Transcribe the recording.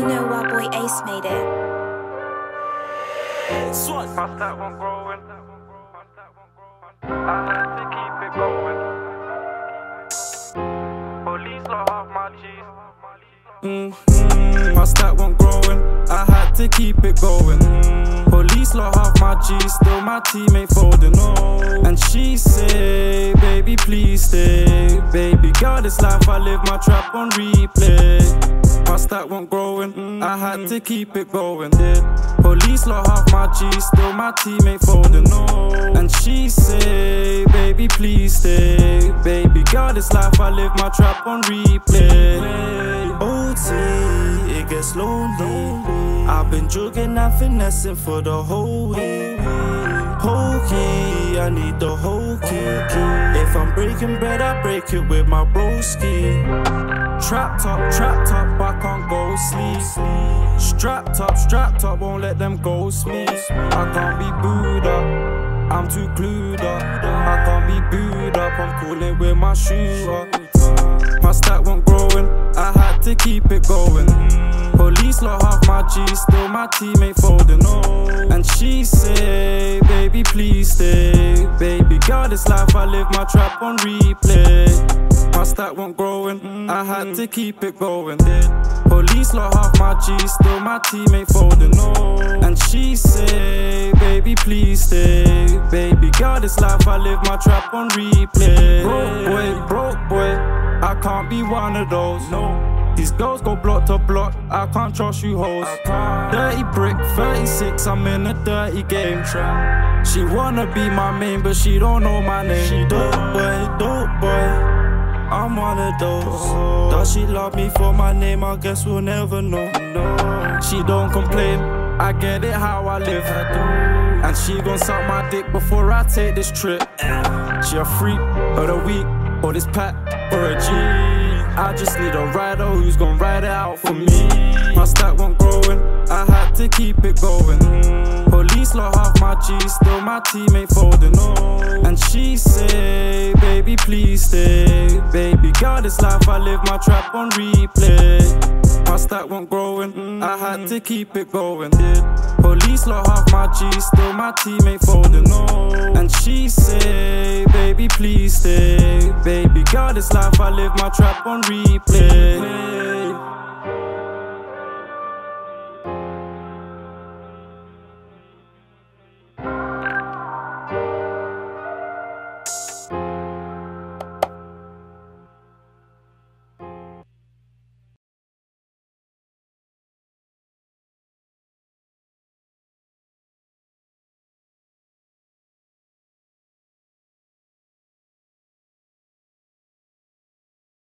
You know our boy Ace made it. Swat. My stack won't growing. I had to keep it going. Police lock off my G's. Mm-hmm. My stack won't growing. I had to keep it going. Police lock half my G, still my teammate folding. Oh, and she say, baby, please stay. Baby girl, this life I live, my trap on replay my stack won't growing. I had to mm-hmm. keep it going. Police lock half my G, still my teammate folding. No. And she say, baby, please stay. Baby girl, this life I live, my trap on replay. OT, it gets lonely. I've been joking and finessing for the whole week. Hokey, I need the whole key. If I'm breaking bread, I break it with my broski. Trapped up, trapped up, I can't go sleep. Strapped up, strapped up, won't let them ghost me. I can't be booed up, I'm too glued up. I can't be booed up, I'm cooling with my shooter. My stack won't growing, I had to keep it going. Police lock half my G, still my teammate folding. Oh, and she say, baby, please stay. Baby girl, this life I live, my trap on replay my stack won't growing. I had to keep it going. Police lock half my G, still my teammate folding. No, and she say, baby, please stay. Baby girl, this life I live, my trap on replay. Broke boy, broke boy, I can't be one of those. No. These girls go block to block, I can't trust you hoes. Dirty brick, 36, I'm in a dirty game. She wanna be my main, but she don't know my name. She dope boy, dope boy. I'm one of those. Does she love me for my name? I guess we'll never know. No. She don't complain. I get it how I live. And she gon' suck my dick before I take this trip. She a freak of the week, or this pack, or a G. I just need a rider who's gon' ride it out for me. My stack won't growing, I had to keep it going. Police lock half my G, still my teammate folding. Oh, and she say, baby, please stay. Baby girl, this life I live, my trap on replay. My stack won't growing, I had to keep it going. Police lock half my G, still my teammate folding. Oh, and she say, baby, please stay. Baby girl, this life I live, my trap on replay.